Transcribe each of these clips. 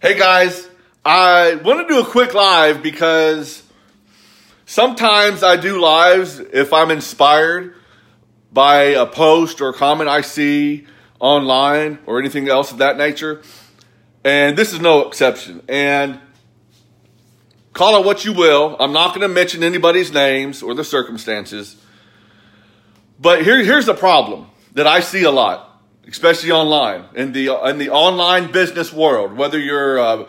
Hey guys, I want to do a quick live because sometimes I do lives if I'm inspired by a post or a comment I see online or anything else of that nature. And this is no exception. And call it what you will. I'm not going to mention anybody's names or the circumstances. But here, here's the problem that I see a lot especially online in the in the online business world. Whether you're uh,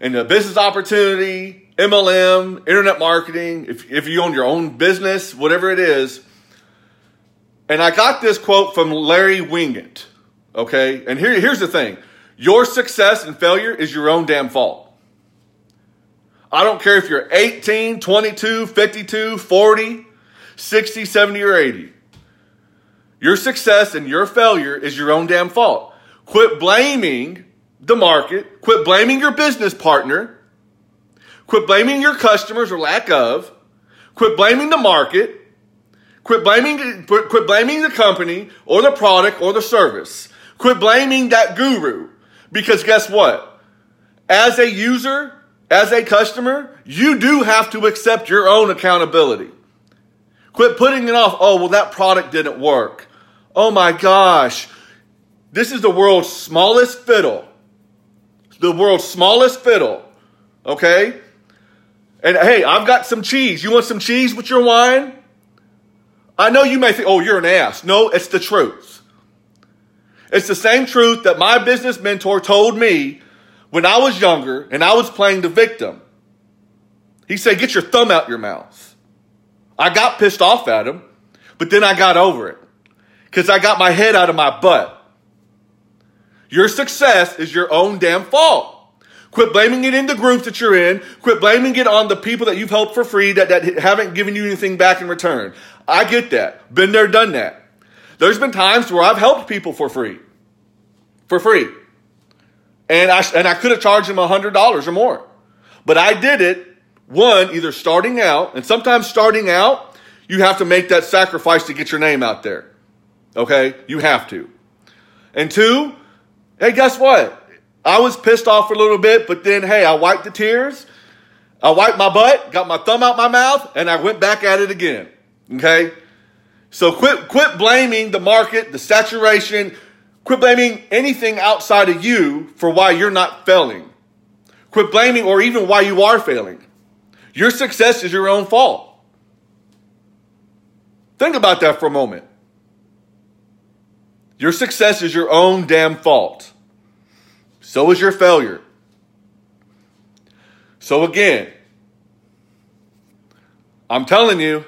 in a business opportunity, MLM, internet marketing, if if you own your own business, whatever it is. And I got this quote from Larry Winget. Okay, and here here's the thing: your success and failure is your own damn fault. I don't care if you're 18, 22, 52, 40, 60, 70, or 80. Your success and your failure is your own damn fault. Quit blaming the market. Quit blaming your business partner. Quit blaming your customers or lack of. Quit blaming the market. Quit blaming, quit blaming the company or the product or the service. Quit blaming that guru. Because guess what? As a user, as a customer, you do have to accept your own accountability. Quit putting it off. Oh, well, that product didn't work. Oh my gosh. This is the world's smallest fiddle. The world's smallest fiddle. Okay? And hey, I've got some cheese. You want some cheese with your wine? I know you may think, oh, you're an ass. No, it's the truth. It's the same truth that my business mentor told me when I was younger and I was playing the victim. He said, get your thumb out your mouth. I got pissed off at him, but then I got over it because I got my head out of my butt. Your success is your own damn fault. Quit blaming it in the groups that you're in. Quit blaming it on the people that you've helped for free that, that haven't given you anything back in return. I get that. Been there, done that. There's been times where I've helped people for free. For free. And I, and I could have charged them $100 or more. But I did it, one, either starting out, and sometimes starting out, you have to make that sacrifice to get your name out there. Okay? You have to. And two, hey, guess what? I was pissed off for a little bit, but then, hey, I wiped the tears. I wiped my butt, got my thumb out my mouth, and I went back at it again. Okay? So quit, quit blaming the market, the saturation, quit blaming anything outside of you for why you're not failing. Quit blaming or even why you are failing. Your success is your own fault. Think about that for a moment. Your success is your own damn fault. So is your failure. So again, I'm telling you,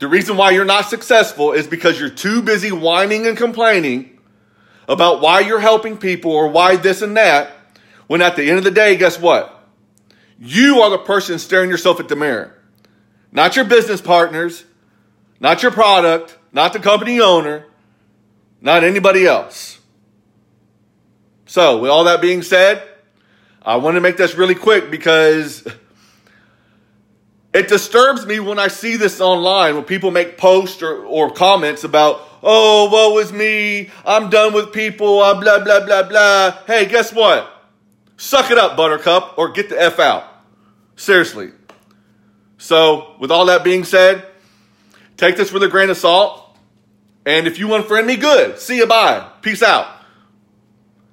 the reason why you're not successful is because you're too busy whining and complaining about why you're helping people or why this and that, when at the end of the day, guess what? You are the person staring yourself at the mirror. Not your business partners, not your product, not the company owner, not anybody else. So, with all that being said, I want to make this really quick because it disturbs me when I see this online, when people make posts or, or comments about, oh, woe is me, I'm done with people, blah, blah, blah, blah. Hey, guess what? Suck it up, Buttercup, or get the F out. Seriously. So, with all that being said, take this with a grain of salt. And if you unfriend me, good. See you. Bye. Peace out.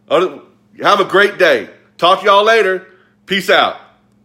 Have a great day. Talk to y'all later. Peace out.